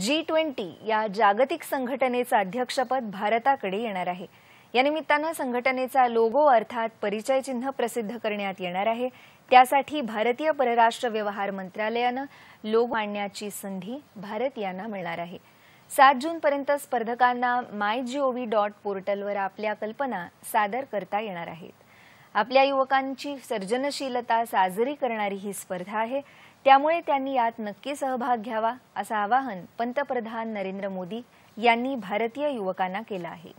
G twenty या जागतिक संघटनेचं अध्यक्षपद भारताकडे येणार आहे. या निमित्तानं संघटनेचा लोगो अर्थात परिचय चिन्ह प्रसिद्ध करण्यात येणार आहे. त्यासाठी भारतीय परराष्ट्र व्यवहार मंत्रालयानं लोगो आणण्याची संधी भारतीयांना मिळणार आहे. सात जूनपर्यंत स्पर्धकांना माय जीओव्ही डॉट पोर्टलवर आपल्या कल्पना सादर करता येणार आहेत. आपल्या युवकांची सर्जनशीलता साजरी करणारी ही स्पर्धा आहे. त्यामुळे त्यांनी यात नक्की सहभाग घ्यावा असं आवाहन पंतप्रधान नरेंद्र मोदी यांनी भारतीय युवकांना केलं आहे.